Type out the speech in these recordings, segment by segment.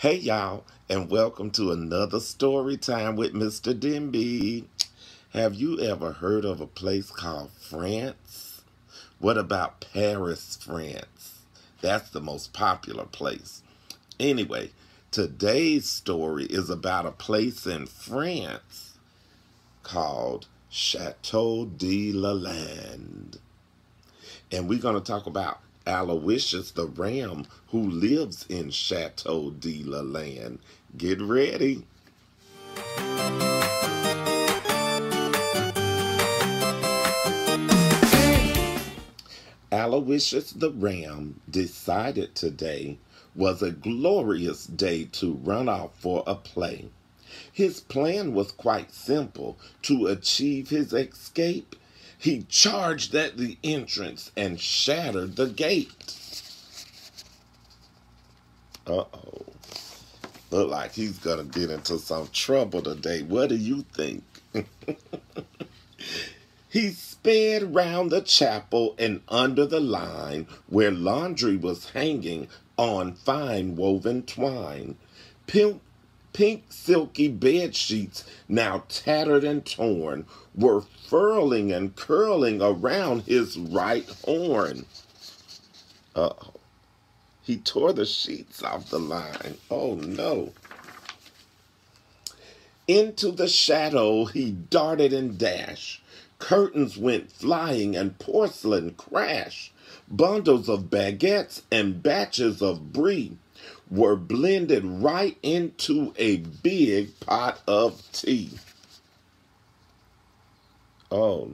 Hey, y'all, and welcome to another story time with Mr. Demby. Have you ever heard of a place called France? What about Paris, France? That's the most popular place. Anyway, today's story is about a place in France called Chateau de la Lalande. And we're going to talk about Aloysius the ram who lives in Chateau de Lalande. Get ready. Aloysius the ram decided today was a glorious day to run off for a play. His plan was quite simple to achieve his escape he charged at the entrance and shattered the gate. Uh oh. Look like he's gonna get into some trouble today. What do you think? he sped round the chapel and under the line where laundry was hanging on fine woven twine. Pimp Pink silky bed sheets, now tattered and torn, were furling and curling around his right horn. Uh oh. He tore the sheets off the line. Oh no. Into the shadow he darted and dashed. Curtains went flying and porcelain crashed. Bundles of baguettes and batches of brie were blended right into a big pot of tea. Oh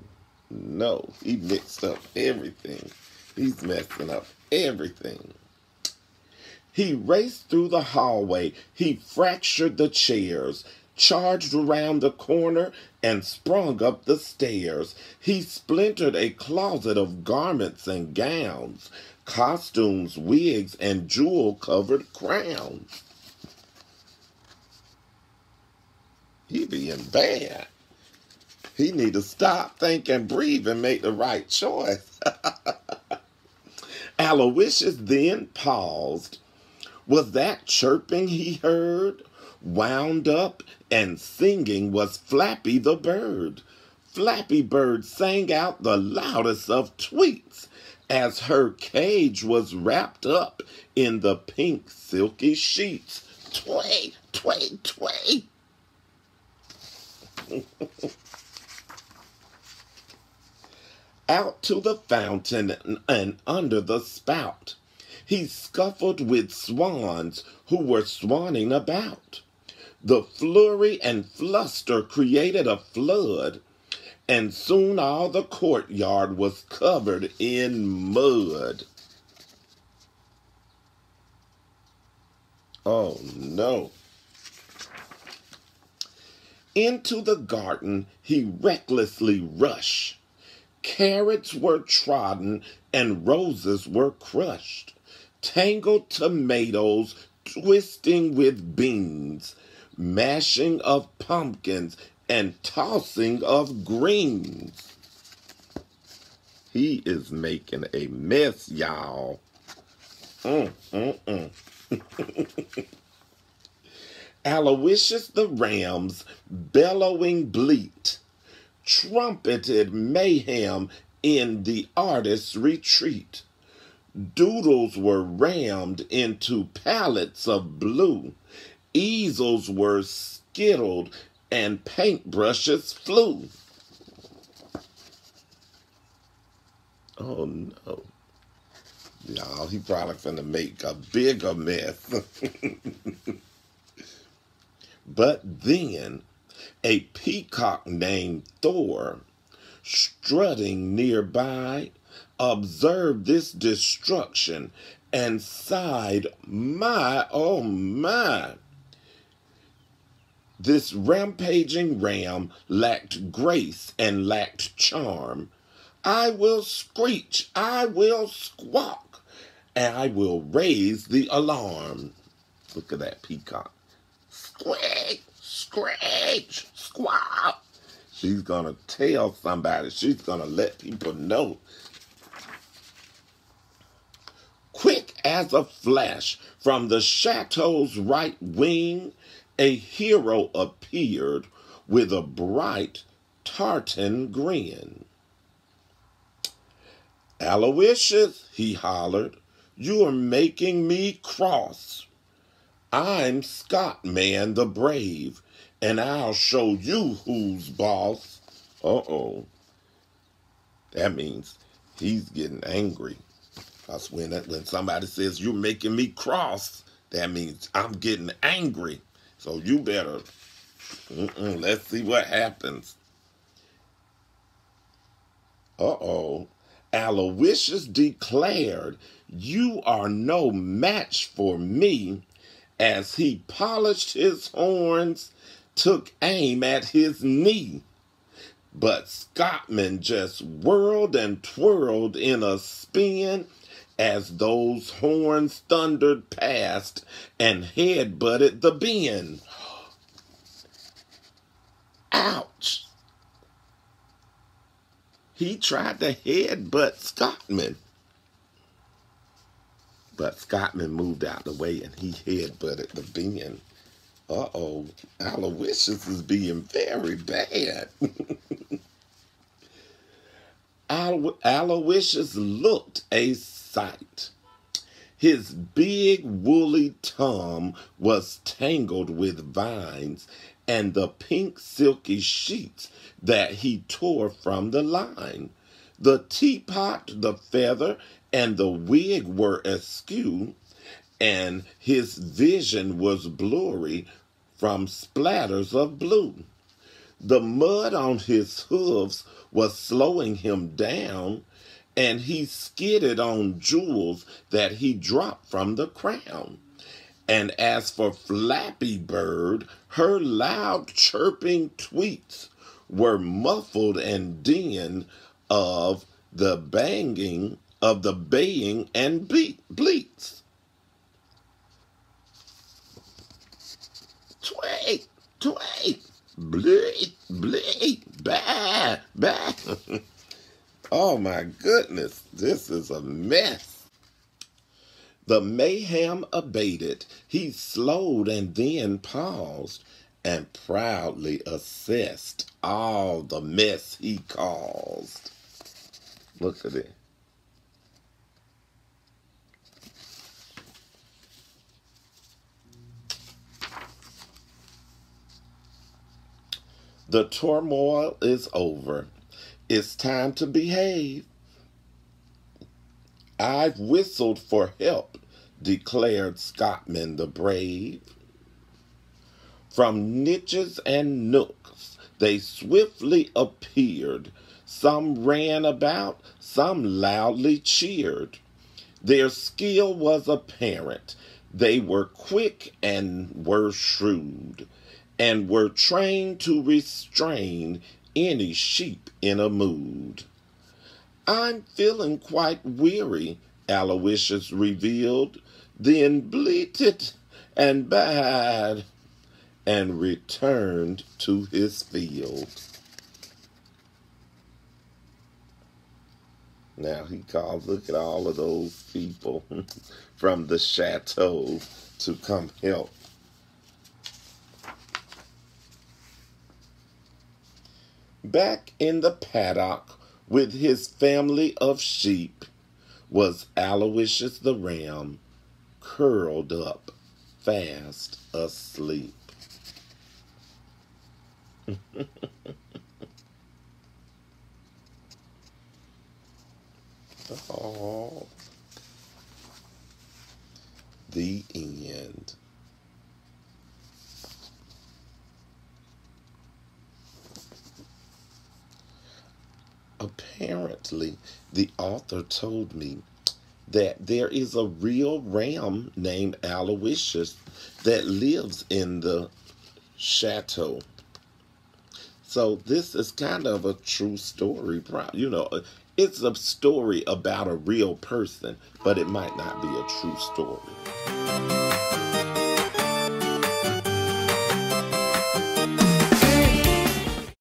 no, he mixed up everything. He's messing up everything. He raced through the hallway. He fractured the chairs, charged around the corner, and sprung up the stairs. He splintered a closet of garments and gowns, costumes, wigs, and jewel-covered crowns. He being bad. He need to stop, think, and breathe and make the right choice. Aloysius then paused. Was that chirping he heard? Wound up and singing was Flappy the bird. Flappy Bird sang out the loudest of tweets as her cage was wrapped up in the pink silky sheets. Tway, tway, tway. Out to the fountain and under the spout, he scuffled with swans who were swanning about. The flurry and fluster created a flood and soon all the courtyard was covered in mud. Oh no. Into the garden he recklessly rushed. Carrots were trodden and roses were crushed. Tangled tomatoes twisting with beans, mashing of pumpkins and tossing of greens. He is making a mess, y'all. Mm, mm, mm. Aloysius the Ram's bellowing bleat trumpeted mayhem in the artist's retreat. Doodles were rammed into pallets of blue. Easels were skittled and paintbrushes flew. Oh no. Y'all, he probably finna make a bigger mess. but then a peacock named Thor, strutting nearby, observed this destruction and sighed, My, oh my! This rampaging ram lacked grace and lacked charm. I will screech, I will squawk, and I will raise the alarm. Look at that peacock. Squeak, screech, squawk. She's going to tell somebody. She's going to let people know. Quick as a flash, From the chateau's right wing, a hero appeared with a bright tartan grin. Aloysius, he hollered, you are making me cross. I'm Scotman the Brave, and I'll show you who's boss. Uh oh. That means he's getting angry. Because when, when somebody says you're making me cross, that means I'm getting angry. So you better, let's see what happens. Uh-oh. Aloysius declared, You are no match for me, as he polished his horns, took aim at his knee. But Scottman just whirled and twirled in a spin as those horns thundered past and head butted the bin. Ouch! He tried to headbutt Scotman. But Scotman moved out the way and he headbutted the bin. Uh-oh, Aloysius is being very bad. Alo- Aloysius looked a sight. His big woolly tongue was tangled with vines and the pink silky sheets that he tore from the line. The teapot, the feather, and the wig were askew, and his vision was blurry from splatters of blue. The mud on his hooves was slowing him down, and he skidded on jewels that he dropped from the crown. And as for Flappy Bird, her loud chirping tweets were muffled and din of the banging of the baying and bleats. Tweet, tweet, bleat, bleat, bah, bah. oh my goodness, this is a mess. The mayhem abated. He slowed and then paused and proudly assessed all the mess he caused. Look at it. The turmoil is over. It's time to behave. I've whistled for help, declared Scotman the brave. From niches and nooks they swiftly appeared. Some ran about, some loudly cheered. Their skill was apparent. They were quick and were shrewd, and were trained to restrain any sheep in a mood. I'm feeling quite weary, Aloysius revealed, then bleated and bad and returned to his field. Now he called, look at all of those people from the chateau to come help. Back in the paddock, with his family of sheep was Aloysius the ram, curled up, fast asleep. oh, the end. Apparently the author told me that there is a real ram named Aloysius that lives in the chateau. So this is kind of a true story. You know, it's a story about a real person, but it might not be a true story.